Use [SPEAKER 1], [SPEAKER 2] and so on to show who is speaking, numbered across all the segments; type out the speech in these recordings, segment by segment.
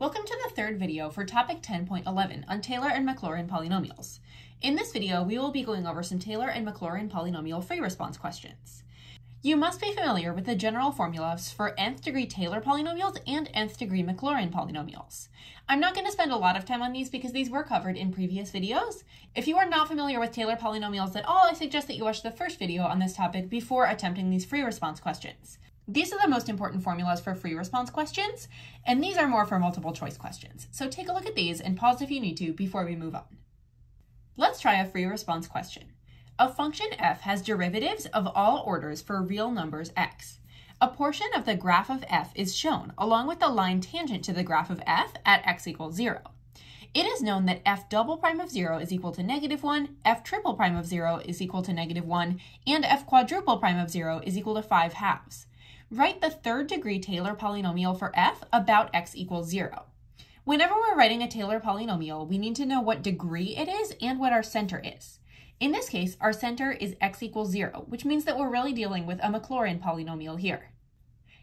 [SPEAKER 1] Welcome to the third video for topic 10.11 on Taylor and Maclaurin polynomials. In this video, we will be going over some Taylor and Maclaurin polynomial free response questions. You must be familiar with the general formulas for nth degree Taylor polynomials and nth degree Maclaurin polynomials. I'm not going to spend a lot of time on these because these were covered in previous videos. If you are not familiar with Taylor polynomials at all, I suggest that you watch the first video on this topic before attempting these free response questions. These are the most important formulas for free response questions, and these are more for multiple choice questions. So take a look at these and pause if you need to before we move on. Let's try a free response question. A function f has derivatives of all orders for real numbers x. A portion of the graph of f is shown, along with the line tangent to the graph of f at x equals 0. It is known that f double prime of 0 is equal to negative 1, f triple prime of 0 is equal to negative 1, and f quadruple prime of 0 is equal to 5 halves. Write the third degree Taylor polynomial for f about x equals 0. Whenever we're writing a Taylor polynomial, we need to know what degree it is and what our center is. In this case, our center is x equals 0, which means that we're really dealing with a Maclaurin polynomial here.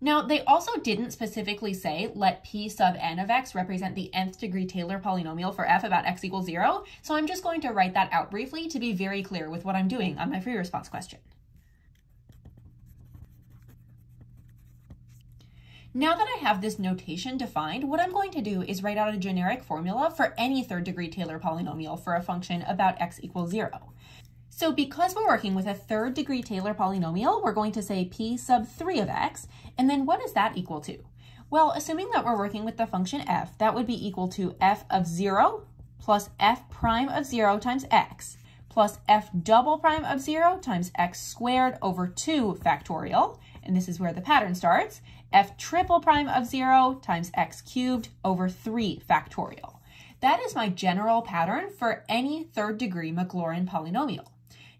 [SPEAKER 1] Now, they also didn't specifically say let p sub n of x represent the nth degree Taylor polynomial for f about x equals 0, so I'm just going to write that out briefly to be very clear with what I'm doing on my free response question. Now that I have this notation defined, what I'm going to do is write out a generic formula for any third degree Taylor polynomial for a function about x equals 0. So because we're working with a third degree Taylor polynomial, we're going to say p sub 3 of x, and then what is that equal to? Well, assuming that we're working with the function f, that would be equal to f of 0 plus f prime of 0 times x plus f double prime of 0 times x squared over 2 factorial, and this is where the pattern starts, f triple prime of 0 times x cubed over 3 factorial. That is my general pattern for any third degree Maclaurin polynomial.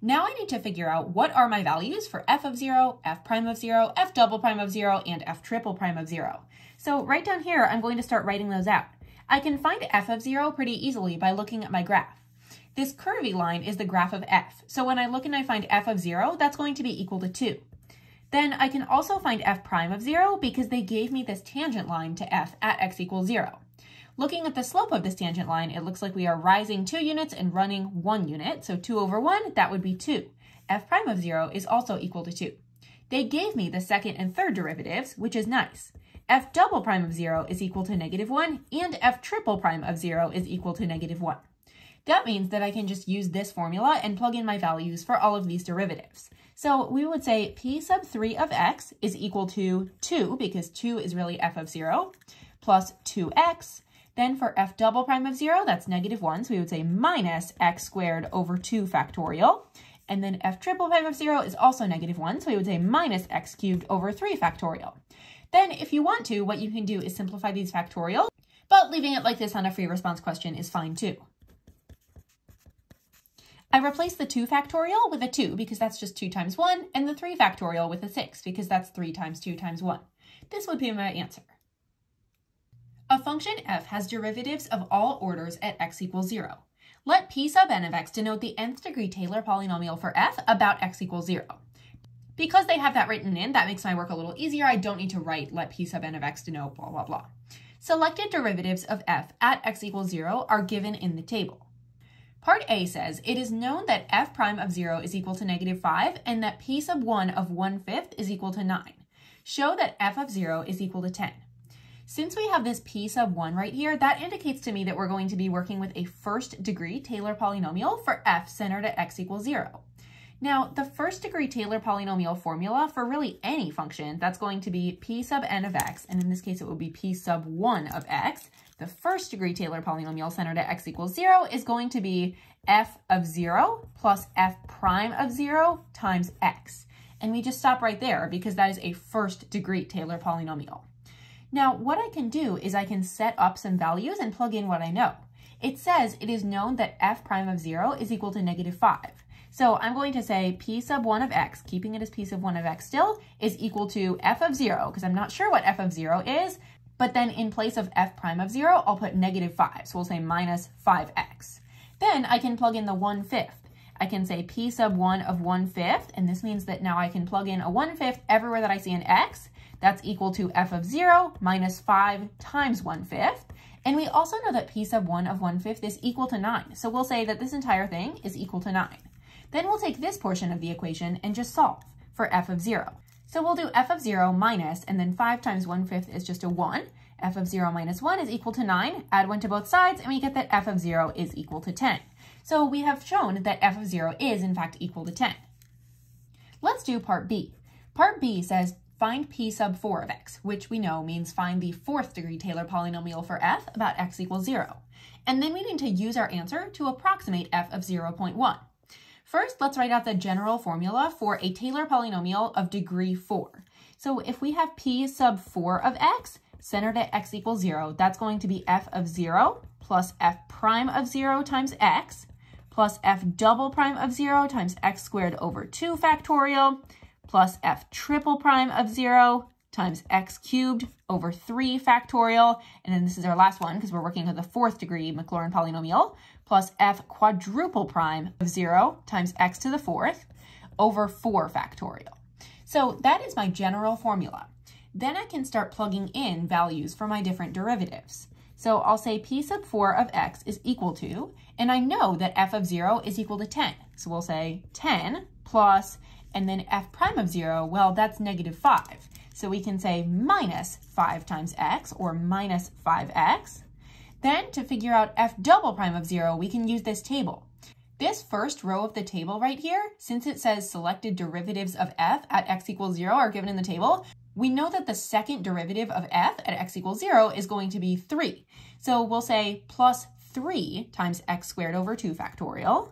[SPEAKER 1] Now I need to figure out what are my values for f of 0, f prime of 0, f double prime of 0, and f triple prime of 0. So right down here, I'm going to start writing those out. I can find f of 0 pretty easily by looking at my graph. This curvy line is the graph of f, so when I look and I find f of 0, that's going to be equal to 2. Then I can also find f prime of 0 because they gave me this tangent line to f at x equals 0. Looking at the slope of this tangent line, it looks like we are rising 2 units and running 1 unit. So 2 over 1, that would be 2. f prime of 0 is also equal to 2. They gave me the second and third derivatives, which is nice. f double prime of 0 is equal to negative 1, and f triple prime of 0 is equal to negative 1. That means that I can just use this formula and plug in my values for all of these derivatives. So we would say p sub 3 of x is equal to 2, because 2 is really f of 0, plus 2x. Then for f double prime of 0, that's negative 1, so we would say minus x squared over 2 factorial. And then f triple prime of 0 is also negative 1, so we would say minus x cubed over 3 factorial. Then if you want to, what you can do is simplify these factorials, but leaving it like this on a free response question is fine too. I replace the 2 factorial with a 2 because that's just 2 times 1, and the 3 factorial with a 6 because that's 3 times 2 times 1. This would be my answer. A function f has derivatives of all orders at x equals 0. Let p sub n of x denote the nth degree Taylor polynomial for f about x equals 0. Because they have that written in, that makes my work a little easier. I don't need to write let p sub n of x denote blah, blah, blah. Selected derivatives of f at x equals 0 are given in the table. Part A says, it is known that f prime of 0 is equal to negative 5 and that p sub 1 of 1 fifth is equal to 9. Show that f of 0 is equal to 10. Since we have this p sub 1 right here, that indicates to me that we're going to be working with a first degree Taylor polynomial for f centered at x equals 0. Now, the first degree Taylor polynomial formula for really any function, that's going to be p sub n of x, and in this case it will be p sub 1 of x, the first degree Taylor polynomial centered at x equals 0 is going to be f of 0 plus f prime of 0 times x. And we just stop right there because that is a first degree Taylor polynomial. Now, what I can do is I can set up some values and plug in what I know. It says it is known that f prime of 0 is equal to negative 5. So I'm going to say p sub 1 of x, keeping it as p sub 1 of x still, is equal to f of 0, because I'm not sure what f of 0 is, but then in place of f prime of 0, I'll put negative 5. So we'll say minus 5x. Then I can plug in the 1 fifth. I can say p sub 1 of 1 fifth, and this means that now I can plug in a 1 fifth everywhere that I see an x. That's equal to f of 0 minus 5 times 1 fifth. And we also know that p sub 1 of 1 fifth is equal to 9. So we'll say that this entire thing is equal to 9. Then we'll take this portion of the equation and just solve for f of 0. So we'll do f of 0 minus, and then 5 times 1 fifth is just a 1. f of 0 minus 1 is equal to 9. Add 1 to both sides, and we get that f of 0 is equal to 10. So we have shown that f of 0 is, in fact, equal to 10. Let's do part B. Part B says find p sub 4 of x, which we know means find the fourth degree Taylor polynomial for f about x equals 0. And then we need to use our answer to approximate f of 0.1. First, let's write out the general formula for a Taylor polynomial of degree 4. So if we have p sub 4 of x centered at x equals 0, that's going to be f of 0 plus f prime of 0 times x plus f double prime of 0 times x squared over 2 factorial plus f triple prime of 0 times x cubed over 3 factorial. And then this is our last one because we're working with the fourth degree Maclaurin polynomial plus f quadruple prime of 0 times x to the fourth over 4 factorial. So that is my general formula. Then I can start plugging in values for my different derivatives. So I'll say p sub 4 of x is equal to, and I know that f of 0 is equal to 10. So we'll say 10 plus and then f prime of 0, well, that's negative 5. So we can say minus 5 times x, or minus 5x. Then to figure out f double prime of 0, we can use this table. This first row of the table right here, since it says selected derivatives of f at x equals 0 are given in the table, we know that the second derivative of f at x equals 0 is going to be 3. So we'll say plus 3 times x squared over 2 factorial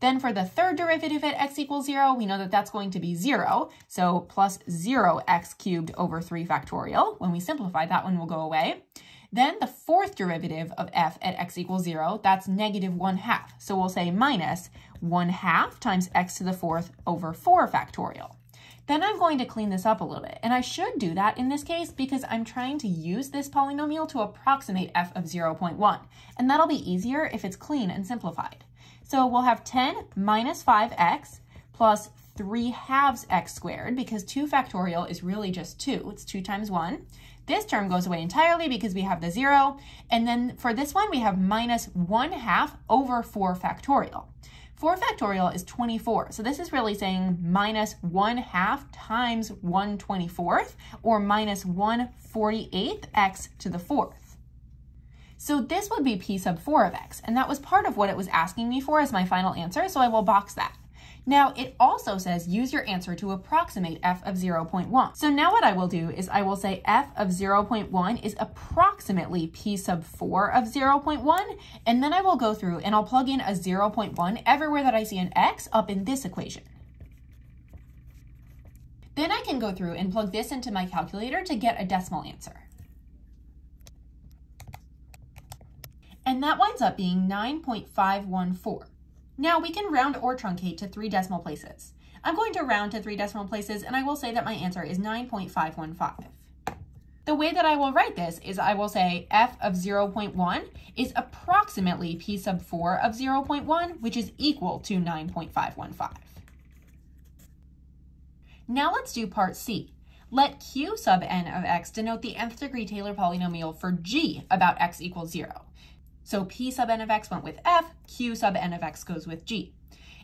[SPEAKER 1] then for the third derivative at x equals 0, we know that that's going to be 0. So plus 0x cubed over 3 factorial. When we simplify, that one will go away. Then the fourth derivative of f at x equals 0, that's negative 1 half. So we'll say minus 1 half times x to the fourth over 4 factorial. Then I'm going to clean this up a little bit. And I should do that in this case because I'm trying to use this polynomial to approximate f of 0.1. And that'll be easier if it's clean and simplified. So we'll have 10 minus 5x plus 3 halves x squared because 2 factorial is really just 2. It's 2 times 1. This term goes away entirely because we have the 0. And then for this one, we have minus 1 half over 4 factorial. 4 factorial is 24. So this is really saying minus 1 half times 1 24th or minus 1 48th x to the 4th. So this would be p sub 4 of x, and that was part of what it was asking me for as my final answer, so I will box that. Now, it also says use your answer to approximate f of 0.1. So now what I will do is I will say f of 0.1 is approximately p sub 4 of 0.1, and then I will go through and I'll plug in a 0.1 everywhere that I see an x up in this equation. Then I can go through and plug this into my calculator to get a decimal answer. and that winds up being 9.514. Now we can round or truncate to three decimal places. I'm going to round to three decimal places and I will say that my answer is 9.515. The way that I will write this is I will say f of 0.1 is approximately p sub 4 of 0.1, which is equal to 9.515. Now let's do part C. Let q sub n of x denote the nth degree Taylor polynomial for g about x equals 0. So p sub n of x went with f, q sub n of x goes with g.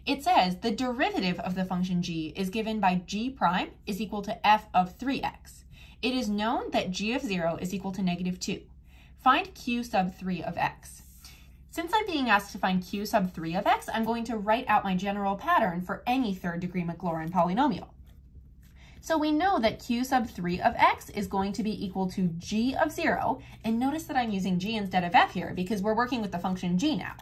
[SPEAKER 1] It says the derivative of the function g is given by g prime is equal to f of 3x. It is known that g of 0 is equal to negative 2. Find q sub 3 of x. Since I'm being asked to find q sub 3 of x, I'm going to write out my general pattern for any third degree Maclaurin polynomial. So we know that q sub 3 of x is going to be equal to g of 0. And notice that I'm using g instead of f here because we're working with the function g now.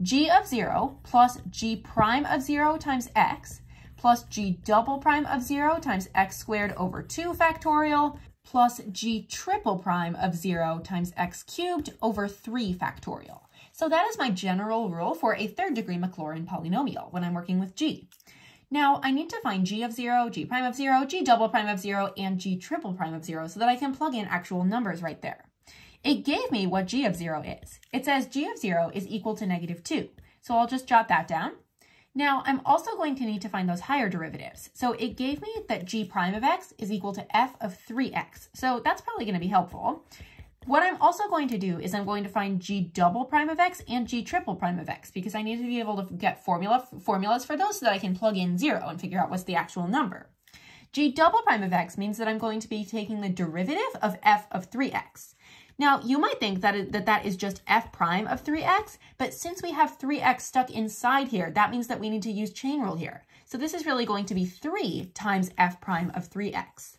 [SPEAKER 1] g of 0 plus g prime of 0 times x plus g double prime of 0 times x squared over 2 factorial plus g triple prime of 0 times x cubed over 3 factorial. So that is my general rule for a third degree Maclaurin polynomial when I'm working with g. Now I need to find g of 0, g prime of 0, g double prime of 0, and g triple prime of 0 so that I can plug in actual numbers right there. It gave me what g of 0 is. It says g of 0 is equal to negative 2. So I'll just jot that down. Now I'm also going to need to find those higher derivatives. So it gave me that g prime of x is equal to f of 3x. So that's probably going to be helpful. What I'm also going to do is I'm going to find g double prime of x and g triple prime of x because I need to be able to get formula formulas for those so that I can plug in 0 and figure out what's the actual number. g double prime of x means that I'm going to be taking the derivative of f of 3x. Now, you might think that, it, that that is just f prime of 3x, but since we have 3x stuck inside here, that means that we need to use chain rule here. So this is really going to be 3 times f prime of 3x.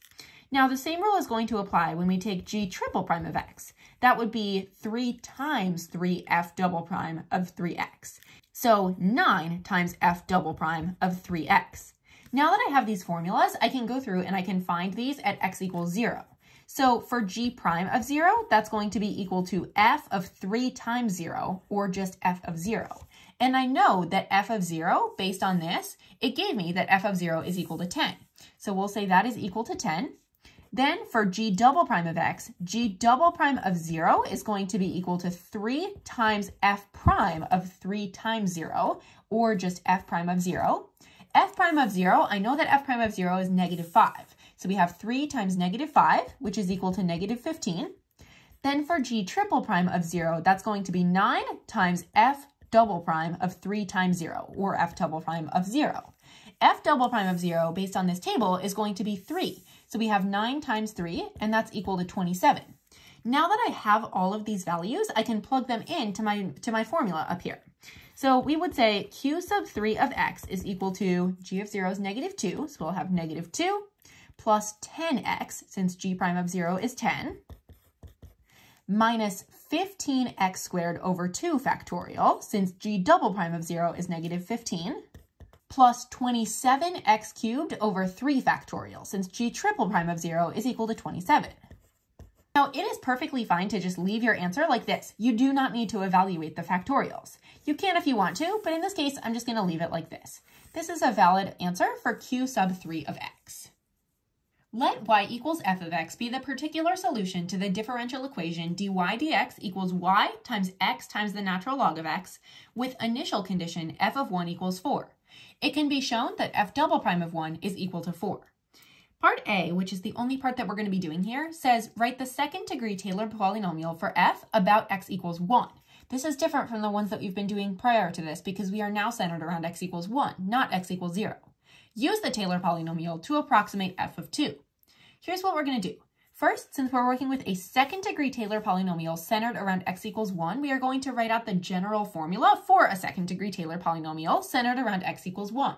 [SPEAKER 1] Now the same rule is going to apply when we take g triple prime of x. That would be 3 times 3f double prime of 3x. So 9 times f double prime of 3x. Now that I have these formulas, I can go through and I can find these at x equals 0. So for g prime of 0, that's going to be equal to f of 3 times 0, or just f of 0. And I know that f of 0, based on this, it gave me that f of 0 is equal to 10. So we'll say that is equal to 10. Then for g double prime of x, g double prime of 0 is going to be equal to 3 times f prime of 3 times 0, or just f prime of 0. f prime of 0, I know that f prime of 0 is negative 5. So we have 3 times negative 5, which is equal to negative 15. Then for g triple prime of 0, that's going to be 9 times f double prime of 3 times 0, or f double prime of 0. f double prime of 0, based on this table, is going to be 3. So we have 9 times 3, and that's equal to 27. Now that I have all of these values, I can plug them into my, to my formula up here. So we would say q sub 3 of x is equal to g of 0 is negative 2, so we'll have negative 2 plus 10x, since g prime of 0 is 10, minus 15x squared over 2 factorial, since g double prime of 0 is negative 15, plus 27x cubed over 3 factorial, since g triple prime of 0 is equal to 27. Now, it is perfectly fine to just leave your answer like this. You do not need to evaluate the factorials. You can if you want to, but in this case, I'm just going to leave it like this. This is a valid answer for q sub 3 of x. Let y equals f of x be the particular solution to the differential equation dy dx equals y times x times the natural log of x with initial condition f of 1 equals 4 it can be shown that f double prime of 1 is equal to 4. Part A, which is the only part that we're going to be doing here, says write the second degree Taylor polynomial for f about x equals 1. This is different from the ones that we've been doing prior to this because we are now centered around x equals 1, not x equals 0. Use the Taylor polynomial to approximate f of 2. Here's what we're going to do. First, since we're working with a second degree Taylor polynomial centered around x equals 1, we are going to write out the general formula for a second degree Taylor polynomial centered around x equals 1.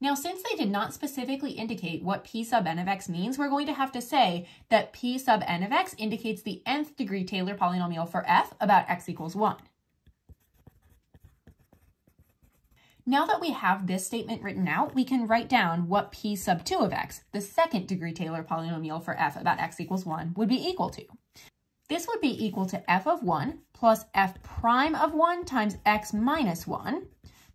[SPEAKER 1] Now, since they did not specifically indicate what p sub n of x means, we're going to have to say that p sub n of x indicates the nth degree Taylor polynomial for f about x equals 1. Now that we have this statement written out, we can write down what p sub 2 of x, the second degree Taylor polynomial for f about x equals 1, would be equal to. This would be equal to f of 1 plus f prime of 1 times x minus 1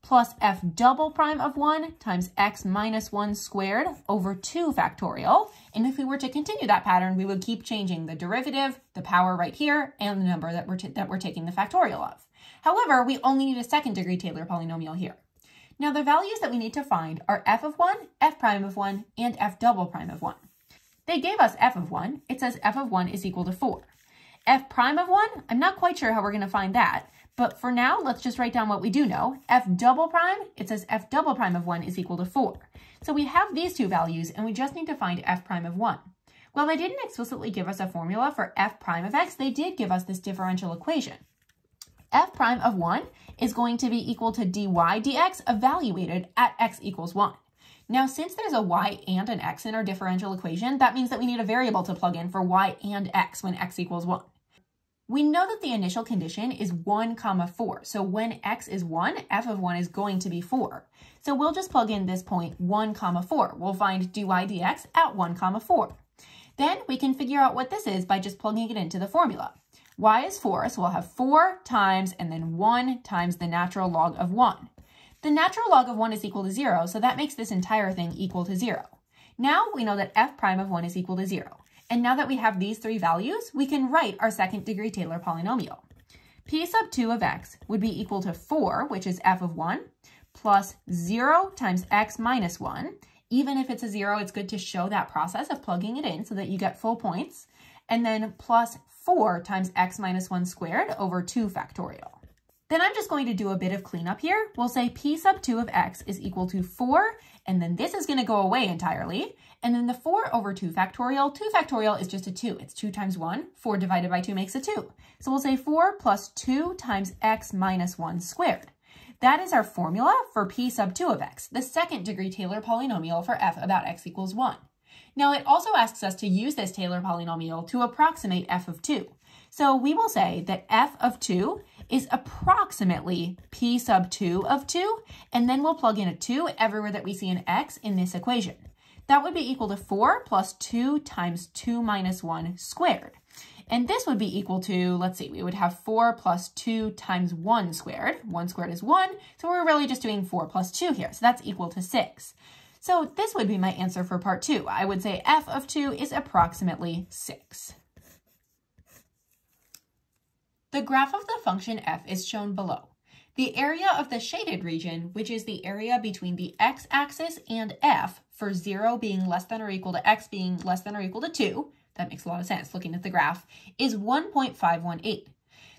[SPEAKER 1] plus f double prime of 1 times x minus 1 squared over 2 factorial. And if we were to continue that pattern, we would keep changing the derivative, the power right here, and the number that we're, that we're taking the factorial of. However, we only need a second degree Taylor polynomial here. Now the values that we need to find are f of 1, f prime of 1, and f double prime of 1. They gave us f of 1. It says f of 1 is equal to 4. f prime of 1, I'm not quite sure how we're going to find that, but for now, let's just write down what we do know. f double prime, it says f double prime of 1 is equal to 4. So we have these two values, and we just need to find f prime of 1. While they didn't explicitly give us a formula for f prime of x, they did give us this differential equation f prime of 1 is going to be equal to dy dx evaluated at x equals 1. Now, since there's a y and an x in our differential equation, that means that we need a variable to plug in for y and x when x equals 1. We know that the initial condition is 1 comma 4. So when x is 1, f of 1 is going to be 4. So we'll just plug in this point 1 comma 4. We'll find dy dx at 1 comma 4. Then we can figure out what this is by just plugging it into the formula y is 4, so we'll have 4 times and then 1 times the natural log of 1. The natural log of 1 is equal to 0, so that makes this entire thing equal to 0. Now we know that f prime of 1 is equal to 0. And now that we have these three values, we can write our second degree Taylor polynomial. p sub 2 of x would be equal to 4, which is f of 1, plus 0 times x minus 1. Even if it's a 0, it's good to show that process of plugging it in so that you get full points and then plus 4 times x minus 1 squared over 2 factorial. Then I'm just going to do a bit of cleanup here. We'll say p sub 2 of x is equal to 4, and then this is going to go away entirely. And then the 4 over 2 factorial, 2 factorial is just a 2. It's 2 times 1. 4 divided by 2 makes a 2. So we'll say 4 plus 2 times x minus 1 squared. That is our formula for p sub 2 of x, the second degree Taylor polynomial for f about x equals 1. Now it also asks us to use this Taylor polynomial to approximate f of 2. So we will say that f of 2 is approximately p sub 2 of 2, and then we'll plug in a 2 everywhere that we see an x in this equation. That would be equal to 4 plus 2 times 2 minus 1 squared. And this would be equal to, let's see, we would have 4 plus 2 times 1 squared. 1 squared is 1, so we're really just doing 4 plus 2 here, so that's equal to 6. So this would be my answer for part 2. I would say f of 2 is approximately 6. The graph of the function f is shown below. The area of the shaded region, which is the area between the x-axis and f, for 0 being less than or equal to x being less than or equal to 2, that makes a lot of sense looking at the graph, is 1.518.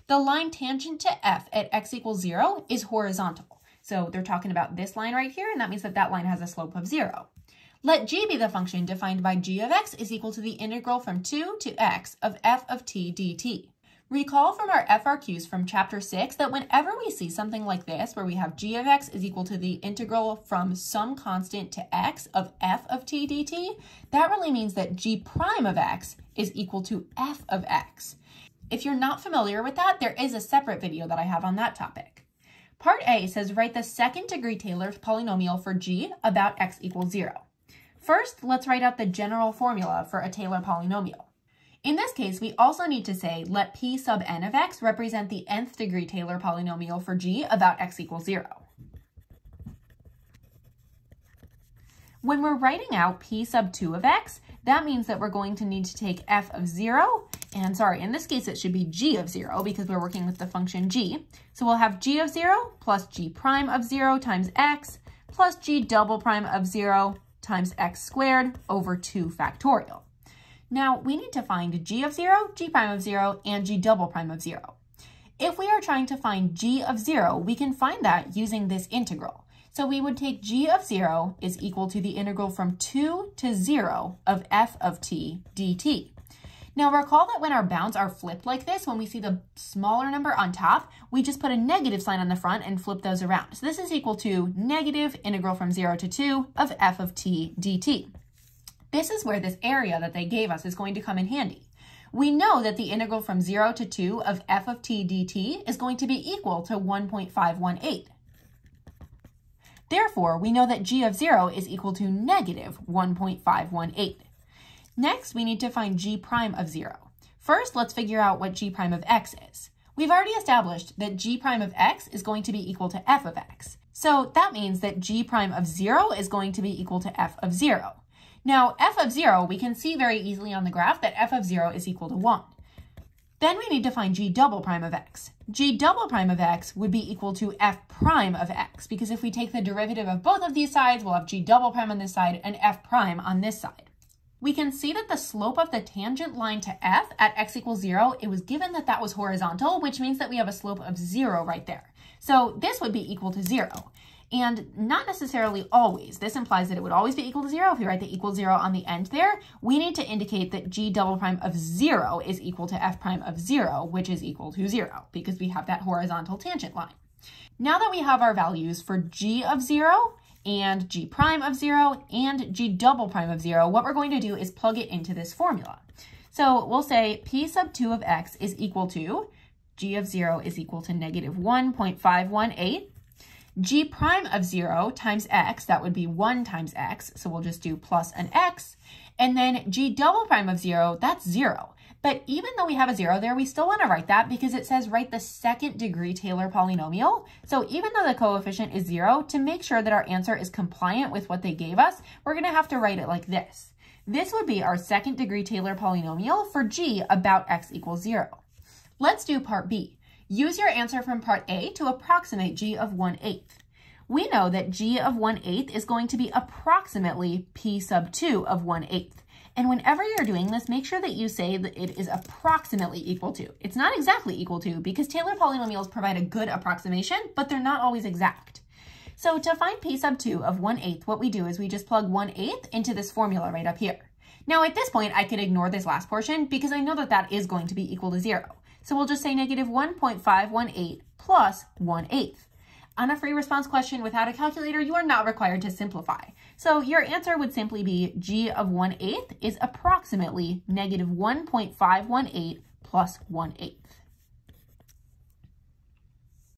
[SPEAKER 1] The line tangent to f at x equals 0 is horizontal. So they're talking about this line right here, and that means that that line has a slope of 0. Let g be the function defined by g of x is equal to the integral from 2 to x of f of t dt. Recall from our FRQs from chapter 6 that whenever we see something like this, where we have g of x is equal to the integral from some constant to x of f of t dt, that really means that g prime of x is equal to f of x. If you're not familiar with that, there is a separate video that I have on that topic. Part A says write the second degree Taylor polynomial for g about x equals 0. First, let's write out the general formula for a Taylor polynomial. In this case, we also need to say, let p sub n of x represent the nth degree Taylor polynomial for g about x equals 0. When we're writing out p sub 2 of x, that means that we're going to need to take f of 0, and sorry, in this case it should be g of 0 because we're working with the function g. So we'll have g of 0 plus g prime of 0 times x plus g double prime of 0 times x squared over 2 factorial. Now we need to find g of 0, g prime of 0, and g double prime of 0. If we are trying to find g of 0, we can find that using this integral. So we would take g of 0 is equal to the integral from 2 to 0 of f of t dt. Now recall that when our bounds are flipped like this, when we see the smaller number on top, we just put a negative sign on the front and flip those around. So this is equal to negative integral from 0 to 2 of f of t dt. This is where this area that they gave us is going to come in handy. We know that the integral from 0 to 2 of f of t dt is going to be equal to 1.518. Therefore, we know that g of 0 is equal to negative 1.518. Next, we need to find g prime of 0. First, let's figure out what g prime of x is. We've already established that g prime of x is going to be equal to f of x. So that means that g prime of 0 is going to be equal to f of 0. Now, f of 0, we can see very easily on the graph that f of 0 is equal to 1. Then we need to find g double prime of x. g double prime of x would be equal to f prime of x, because if we take the derivative of both of these sides, we'll have g double prime on this side and f prime on this side. We can see that the slope of the tangent line to f at x equals 0, it was given that that was horizontal, which means that we have a slope of 0 right there. So this would be equal to 0 and not necessarily always. This implies that it would always be equal to zero. If you write the equal zero on the end there, we need to indicate that g double prime of zero is equal to f prime of zero, which is equal to zero because we have that horizontal tangent line. Now that we have our values for g of zero and g prime of zero and g double prime of zero, what we're going to do is plug it into this formula. So we'll say p sub 2 of x is equal to g of 0 is equal to negative 1.518 g prime of 0 times x, that would be 1 times x, so we'll just do plus an x. And then g double prime of 0, that's 0. But even though we have a 0 there, we still want to write that because it says write the second degree Taylor polynomial. So even though the coefficient is 0, to make sure that our answer is compliant with what they gave us, we're going to have to write it like this. This would be our second degree Taylor polynomial for g about x equals 0. Let's do part B. Use your answer from part A to approximate g of 1 eighth. We know that g of 1 eighth is going to be approximately p sub 2 of 1 eighth. And whenever you're doing this, make sure that you say that it is approximately equal to. It's not exactly equal to because Taylor polynomials provide a good approximation, but they're not always exact. So to find p sub 2 of 1 eighth, what we do is we just plug 1 eighth into this formula right up here. Now at this point, I could ignore this last portion because I know that that is going to be equal to 0. So we'll just say negative 1.518 plus 1 eighth. On a free response question without a calculator, you are not required to simplify. So your answer would simply be g of 1 eighth is approximately negative 1.518 plus 1 eighth.